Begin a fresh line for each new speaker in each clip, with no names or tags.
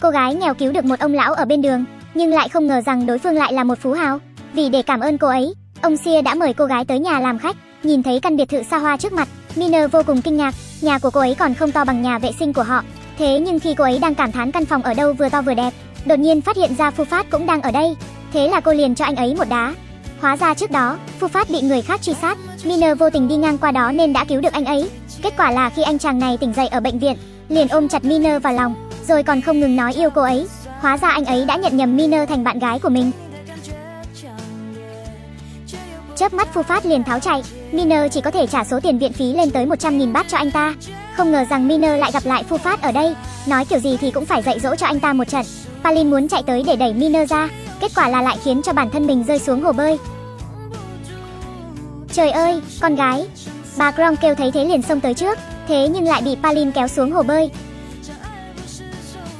cô gái nghèo cứu được một ông lão ở bên đường, nhưng lại không ngờ rằng đối phương lại là một phú hào. Vì để cảm ơn cô ấy, ông Sia đã mời cô gái tới nhà làm khách. Nhìn thấy căn biệt thự xa hoa trước mặt, Miner vô cùng kinh ngạc, nhà của cô ấy còn không to bằng nhà vệ sinh của họ. Thế nhưng khi cô ấy đang cảm thán căn phòng ở đâu vừa to vừa đẹp, đột nhiên phát hiện ra Phu Phát cũng đang ở đây. Thế là cô liền cho anh ấy một đá. Hóa ra trước đó, Phu Phát bị người khác truy sát, Miner vô tình đi ngang qua đó nên đã cứu được anh ấy. Kết quả là khi anh chàng này tỉnh dậy ở bệnh viện, liền ôm chặt Miner vào lòng, rồi còn không ngừng nói yêu cô ấy. Hóa ra anh ấy đã nhận nhầm Miner thành bạn gái của mình. Chớp mắt Phu Phát liền tháo chạy, Miner chỉ có thể trả số tiền viện phí lên tới 100.000 bát cho anh ta. Không ngờ rằng Miner lại gặp lại Phu Phát ở đây, nói kiểu gì thì cũng phải dạy dỗ cho anh ta một trận. Palin muốn chạy tới để đẩy Miner ra, kết quả là lại khiến cho bản thân mình rơi xuống hồ bơi. Trời ơi, con gái. Bà Grom kêu thấy thế liền xông tới trước, thế nhưng lại bị Palin kéo xuống hồ bơi.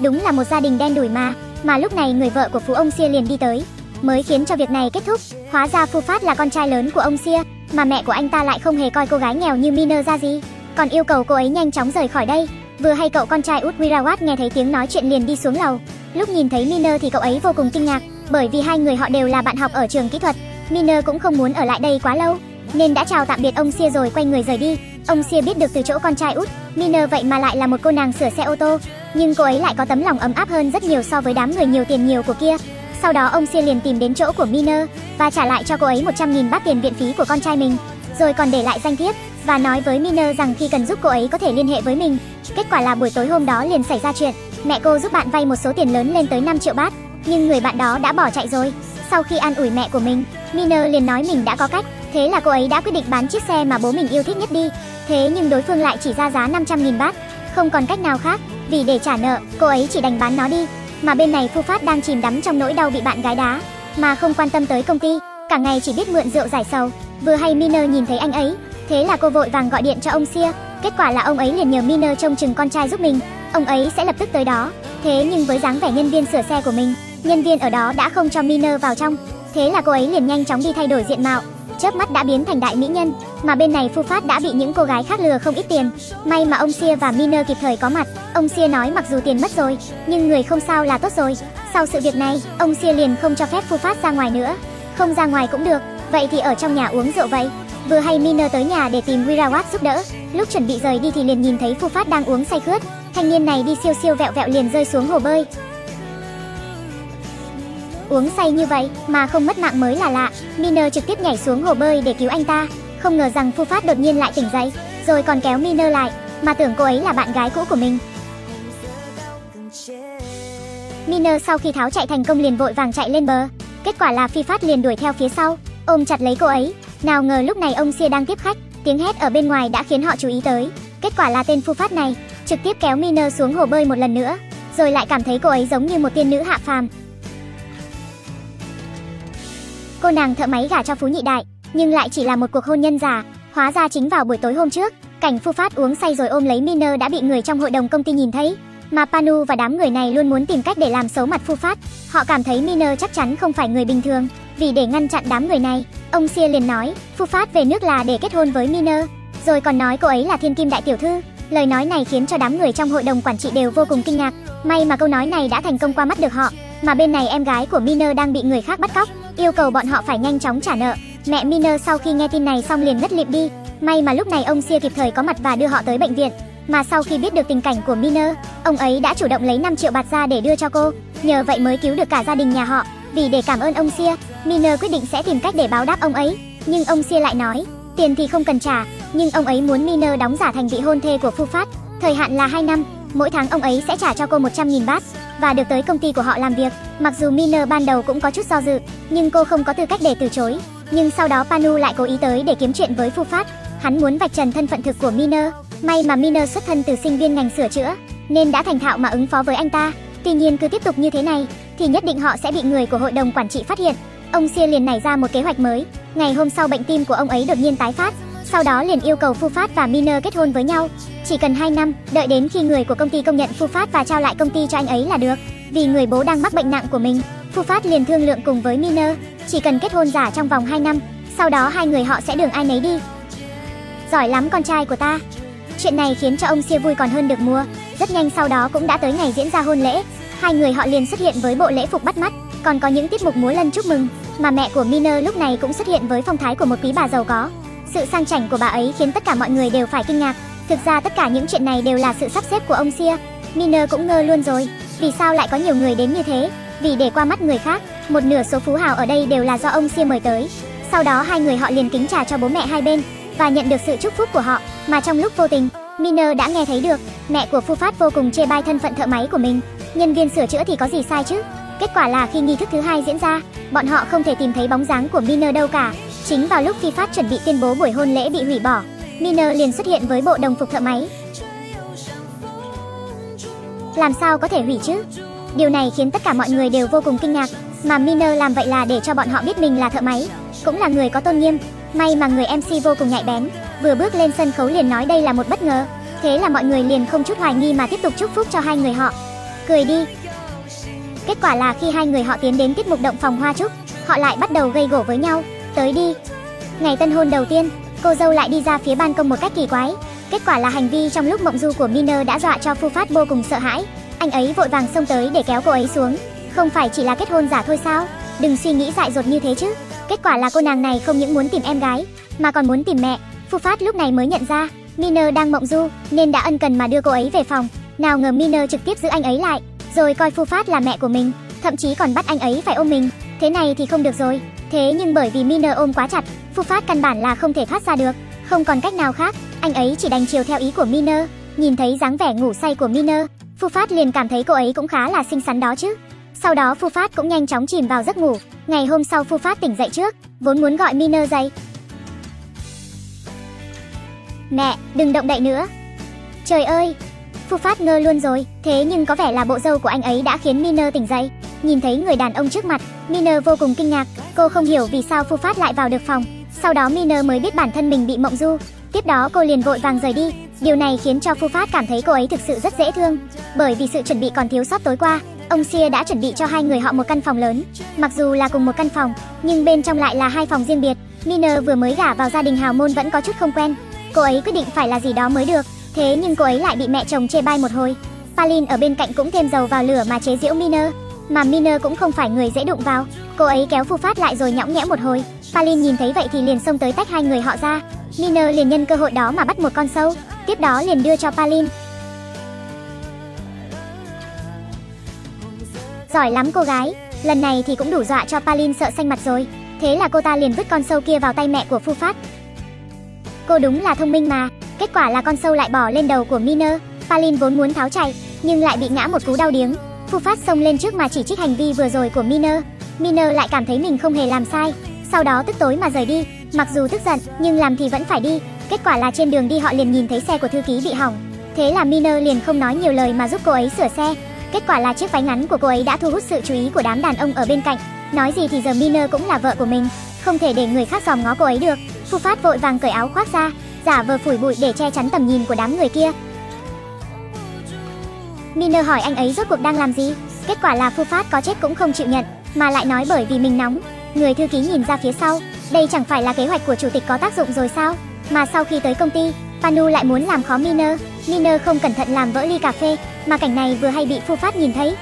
Đúng là một gia đình đen đủi mà, mà lúc này người vợ của phú ông Xia liền đi tới, mới khiến cho việc này kết thúc. Hóa ra Phu Phát là con trai lớn của ông Xia, mà mẹ của anh ta lại không hề coi cô gái nghèo như Miner ra gì, còn yêu cầu cô ấy nhanh chóng rời khỏi đây. Vừa hay cậu con trai út Wirawat nghe thấy tiếng nói chuyện liền đi xuống lầu. Lúc nhìn thấy Miner thì cậu ấy vô cùng kinh ngạc, bởi vì hai người họ đều là bạn học ở trường kỹ thuật. Miner cũng không muốn ở lại đây quá lâu, nên đã chào tạm biệt ông Xia rồi quay người rời đi. Ông Xia biết được từ chỗ con trai út, Miner vậy mà lại là một cô nàng sửa xe ô tô, nhưng cô ấy lại có tấm lòng ấm áp hơn rất nhiều so với đám người nhiều tiền nhiều của kia. Sau đó ông Xia liền tìm đến chỗ của Miner và trả lại cho cô ấy 100.000 bát tiền viện phí của con trai mình, rồi còn để lại danh thiếp và nói với Miner rằng khi cần giúp cô ấy có thể liên hệ với mình. Kết quả là buổi tối hôm đó liền xảy ra chuyện, mẹ cô giúp bạn vay một số tiền lớn lên tới 5 triệu bát, nhưng người bạn đó đã bỏ chạy rồi. Sau khi an ủi mẹ của mình, Miner liền nói mình đã có cách, thế là cô ấy đã quyết định bán chiếc xe mà bố mình yêu thích nhất đi. Thế nhưng đối phương lại chỉ ra giá 500.000 bát, không còn cách nào khác, vì để trả nợ, cô ấy chỉ đành bán nó đi. Mà bên này Phu Phát đang chìm đắm trong nỗi đau bị bạn gái đá, mà không quan tâm tới công ty, cả ngày chỉ biết mượn rượu giải sầu. Vừa hay Miner nhìn thấy anh ấy, thế là cô vội vàng gọi điện cho ông Sia. Kết quả là ông ấy liền nhờ Miner trông chừng con trai giúp mình, ông ấy sẽ lập tức tới đó. Thế nhưng với dáng vẻ nhân viên sửa xe của mình, nhân viên ở đó đã không cho Miner vào trong. Thế là cô ấy liền nhanh chóng đi thay đổi diện mạo, chớp mắt đã biến thành đại mỹ nhân, mà bên này Phu Phát đã bị những cô gái khác lừa không ít tiền. May mà ông Sia và Miner kịp thời có mặt. Ông Sia nói mặc dù tiền mất rồi, nhưng người không sao là tốt rồi. Sau sự việc này, ông Sia liền không cho phép Phu Phát ra ngoài nữa. Không ra ngoài cũng được, vậy thì ở trong nhà uống rượu vậy. Vừa hay Miner tới nhà để tìm Wirawat giúp đỡ, lúc chuẩn bị rời đi thì liền nhìn thấy Phu Phát đang uống say khướt. Thanh niên này đi siêu siêu vẹo vẹo liền rơi xuống hồ bơi. Uống say như vậy mà không mất mạng mới là lạ. Miner trực tiếp nhảy xuống hồ bơi để cứu anh ta. Không ngờ rằng Phu Phát đột nhiên lại tỉnh dậy, rồi còn kéo Miner lại, mà tưởng cô ấy là bạn gái cũ của mình. Miner sau khi tháo chạy thành công liền vội vàng chạy lên bờ. Kết quả là Phi Phát liền đuổi theo phía sau, ôm chặt lấy cô ấy. Nào ngờ lúc này ông Sia đang tiếp khách, tiếng hét ở bên ngoài đã khiến họ chú ý tới. Kết quả là tên Phu Phát này trực tiếp kéo Miner xuống hồ bơi một lần nữa, rồi lại cảm thấy cô ấy giống như một tiên nữ hạ phàm, Cô nàng thợ máy gả cho Phú Nhị Đại, nhưng lại chỉ là một cuộc hôn nhân giả. Hóa ra chính vào buổi tối hôm trước, cảnh Phu Phát uống say rồi ôm lấy Miner đã bị người trong hội đồng công ty nhìn thấy. Mà Panu và đám người này luôn muốn tìm cách để làm xấu mặt Phu Phát. Họ cảm thấy Miner chắc chắn không phải người bình thường. Vì để ngăn chặn đám người này, ông Sia liền nói, Phu Phát về nước là để kết hôn với Miner. Rồi còn nói cô ấy là thiên kim đại tiểu thư. Lời nói này khiến cho đám người trong hội đồng quản trị đều vô cùng kinh ngạc. May mà câu nói này đã thành công qua mắt được họ. Mà bên này em gái của Miner đang bị người khác bắt cóc yêu cầu bọn họ phải nhanh chóng trả nợ. Mẹ Miner sau khi nghe tin này xong liền ngất lịm đi. May mà lúc này ông Sia kịp thời có mặt và đưa họ tới bệnh viện. Mà sau khi biết được tình cảnh của Miner, ông ấy đã chủ động lấy 5 triệu bạc ra để đưa cho cô. Nhờ vậy mới cứu được cả gia đình nhà họ. Vì để cảm ơn ông Sia, Miner quyết định sẽ tìm cách để báo đáp ông ấy. Nhưng ông Sia lại nói, tiền thì không cần trả, nhưng ông ấy muốn Miner đóng giả thành vị hôn thê của Phu Phát. Thời hạn là 2 năm, mỗi tháng ông ấy sẽ trả cho cô 100.000 bát và được tới công ty của họ làm việc. Mặc dù Miner ban đầu cũng có chút do dự, nhưng cô không có tư cách để từ chối. Nhưng sau đó Panu lại cố ý tới để kiếm chuyện với Phu Phát. Hắn muốn vạch trần thân phận thực của Miner. May mà Miner xuất thân từ sinh viên ngành sửa chữa, nên đã thành thạo mà ứng phó với anh ta. Tuy nhiên cứ tiếp tục như thế này, thì nhất định họ sẽ bị người của hội đồng quản trị phát hiện. Ông Xia liền nảy ra một kế hoạch mới. Ngày hôm sau bệnh tim của ông ấy đột nhiên tái phát, sau đó liền yêu cầu Phu Phát và Miner kết hôn với nhau. Chỉ cần 2 năm, đợi đến khi người của công ty công nhận Phu Phát và trao lại công ty cho anh ấy là được. Vì người bố đang mắc bệnh nặng của mình, Phu Phát liền thương lượng cùng với Miner, chỉ cần kết hôn giả trong vòng 2 năm, sau đó hai người họ sẽ đường ai nấy đi. Giỏi lắm con trai của ta. Chuyện này khiến cho ông Sia vui còn hơn được mua. Rất nhanh sau đó cũng đã tới ngày diễn ra hôn lễ. hai người họ liền xuất hiện với bộ lễ phục bắt mắt, còn có những tiết mục múa lân chúc mừng, mà mẹ của Miner lúc này cũng xuất hiện với phong thái của một quý bà giàu có. Sự sang chảnh của bà ấy khiến tất cả mọi người đều phải kinh ngạc. Thực ra tất cả những chuyện này đều là sự sắp xếp của ông Sia. Miner cũng ngơ luôn rồi, vì sao lại có nhiều người đến như thế? Vì để qua mắt người khác, một nửa số phú hào ở đây đều là do ông Xia mời tới. Sau đó hai người họ liền kính trà cho bố mẹ hai bên và nhận được sự chúc phúc của họ, mà trong lúc vô tình, Miner đã nghe thấy được, mẹ của Phu Phát vô cùng chê bai thân phận thợ máy của mình. Nhân viên sửa chữa thì có gì sai chứ? Kết quả là khi nghi thức thứ hai diễn ra, bọn họ không thể tìm thấy bóng dáng của Miner đâu cả. Chính vào lúc Phi Phát chuẩn bị tuyên bố buổi hôn lễ bị hủy bỏ, Miner liền xuất hiện với bộ đồng phục thợ máy. Làm sao có thể hủy chứ? Điều này khiến tất cả mọi người đều vô cùng kinh ngạc, mà Miner làm vậy là để cho bọn họ biết mình là thợ máy, cũng là người có tôn nghiêm. May mà người MC vô cùng nhạy bén, vừa bước lên sân khấu liền nói đây là một bất ngờ. Thế là mọi người liền không chút hoài nghi mà tiếp tục chúc phúc cho hai người họ. Cười đi. Kết quả là khi hai người họ tiến đến tiết mục động phòng hoa trúc, họ lại bắt đầu gây gổ với nhau. Tới đi. Ngày tân hôn đầu tiên, cô dâu lại đi ra phía ban công một cách kỳ quái. Kết quả là hành vi trong lúc mộng du của Miner đã dọa cho Phu Phát vô cùng sợ hãi. Anh ấy vội vàng xông tới để kéo cô ấy xuống. Không phải chỉ là kết hôn giả thôi sao? Đừng suy nghĩ dại dột như thế chứ. Kết quả là cô nàng này không những muốn tìm em gái, mà còn muốn tìm mẹ. Phu Phát lúc này mới nhận ra, Miner đang mộng du, nên đã ân cần mà đưa cô ấy về phòng. Nào ngờ Miner trực tiếp giữ anh ấy lại, rồi coi Phu Phát là mẹ của mình, thậm chí còn bắt anh ấy phải ôm mình. Thế này thì không được rồi. Thế nhưng bởi vì Miner ôm quá chặt, Phu Phát căn bản là không thể thoát ra được. Không còn cách nào khác, anh ấy chỉ đành chiều theo ý của Miner. Nhìn thấy dáng vẻ ngủ say của Miner, Phu Phát liền cảm thấy cô ấy cũng khá là xinh xắn đó chứ. Sau đó Phu Phát cũng nhanh chóng chìm vào giấc ngủ. Ngày hôm sau Phu Phát tỉnh dậy trước, vốn muốn gọi Miner dậy. Mẹ, đừng động đậy nữa. Trời ơi, Phu Phát ngơ luôn rồi, thế nhưng có vẻ là bộ dâu của anh ấy đã khiến Miner tỉnh dậy. Nhìn thấy người đàn ông trước mặt, Miner vô cùng kinh ngạc, cô không hiểu vì sao Phu Phát lại vào được phòng. Sau đó Miner mới biết bản thân mình bị mộng du. Tiếp đó cô liền vội vàng rời đi. Điều này khiến cho Phu Phát cảm thấy cô ấy thực sự rất dễ thương, bởi vì sự chuẩn bị còn thiếu sót tối qua, ông Sia đã chuẩn bị cho hai người họ một căn phòng lớn. Mặc dù là cùng một căn phòng, nhưng bên trong lại là hai phòng riêng biệt. Miner vừa mới gả vào gia đình hào môn vẫn có chút không quen. Cô ấy quyết định phải là gì đó mới được. Thế nhưng cô ấy lại bị mẹ chồng chê bai một hồi. Palin ở bên cạnh cũng thêm dầu vào lửa mà chế giễu Miner. Mà Miner cũng không phải người dễ đụng vào. Cô ấy kéo Phu Phát lại rồi nhõng nhẽo một hồi. Palin nhìn thấy vậy thì liền xông tới tách hai người họ ra. Miner liền nhân cơ hội đó mà bắt một con sâu, tiếp đó liền đưa cho Palin. Giỏi lắm cô gái, lần này thì cũng đủ dọa cho Palin sợ xanh mặt rồi. Thế là cô ta liền vứt con sâu kia vào tay mẹ của Phu Phát. Cô đúng là thông minh mà, kết quả là con sâu lại bỏ lên đầu của Miner. Palin vốn muốn tháo chạy, nhưng lại bị ngã một cú đau điếng. Phu Phát xông lên trước mà chỉ trích hành vi vừa rồi của Miner. Miner lại cảm thấy mình không hề làm sai, sau đó tức tối mà rời đi. Mặc dù tức giận, nhưng làm thì vẫn phải đi. Kết quả là trên đường đi họ liền nhìn thấy xe của thư ký bị hỏng. Thế là Miner liền không nói nhiều lời mà giúp cô ấy sửa xe. Kết quả là chiếc váy ngắn của cô ấy đã thu hút sự chú ý của đám đàn ông ở bên cạnh. Nói gì thì giờ Miner cũng là vợ của mình, không thể để người khác dòm ngó cô ấy được. Phu Phát vội vàng cởi áo khoác ra, giả vờ phủi bụi để che chắn tầm nhìn của đám người kia. Miner hỏi anh ấy rốt cuộc đang làm gì? Kết quả là Phu Phát có chết cũng không chịu nhận, mà lại nói bởi vì mình nóng. Người thư ký nhìn ra phía sau, đây chẳng phải là kế hoạch của chủ tịch có tác dụng rồi sao? Mà sau khi tới công ty, Panu lại muốn làm khó Miner. Miner không cẩn thận làm vỡ ly cà phê, mà cảnh này vừa hay bị Phu Phát nhìn thấy.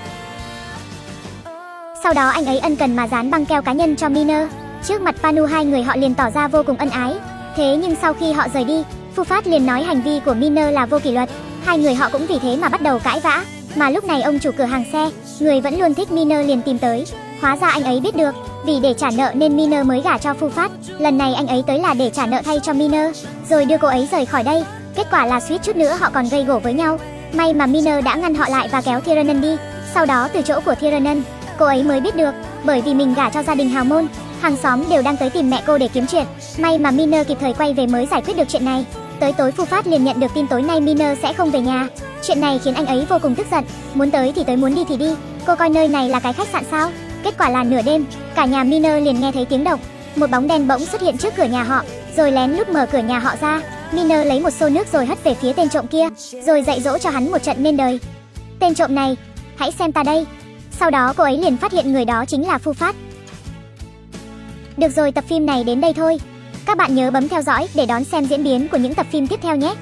Sau đó anh ấy ân cần mà dán băng keo cá nhân cho Miner. Trước mặt Panu hai người họ liền tỏ ra vô cùng ân ái. Thế nhưng sau khi họ rời đi, Phu Phát liền nói hành vi của Miner là vô kỷ luật. Hai người họ cũng vì thế mà bắt đầu cãi vã. Mà lúc này ông chủ cửa hàng xe, người vẫn luôn thích Miner liền tìm tới. Hóa ra anh ấy biết được, vì để trả nợ nên Miner mới gả cho Phu Phát. Lần này anh ấy tới là để trả nợ thay cho Miner, rồi đưa cô ấy rời khỏi đây. Kết quả là suýt chút nữa họ còn gây gổ với nhau. May mà Miner đã ngăn họ lại và kéo Tiranen đi. Sau đó từ chỗ của Tiranen, cô ấy mới biết được, bởi vì mình gả cho gia đình hào môn, hàng xóm đều đang tới tìm mẹ cô để kiếm chuyện. May mà Miner kịp thời quay về mới giải quyết được chuyện này. Tới tối Phu Phát liền nhận được tin tối nay Miner sẽ không về nhà. Chuyện này khiến anh ấy vô cùng tức giận, muốn tới thì tới muốn đi thì đi. Cô coi nơi này là cái khách sạn sao? Kết quả là nửa đêm, cả nhà Miner liền nghe thấy tiếng động. Một bóng đen bỗng xuất hiện trước cửa nhà họ, rồi lén lút mở cửa nhà họ ra. Miner lấy một xô nước rồi hất về phía tên trộm kia, rồi dạy dỗ cho hắn một trận nên đời. Tên trộm này, hãy xem ta đây. Sau đó cô ấy liền phát hiện người đó chính là Phu Phát. Được rồi, tập phim này đến đây thôi. Các bạn nhớ bấm theo dõi để đón xem diễn biến của những tập phim tiếp theo nhé.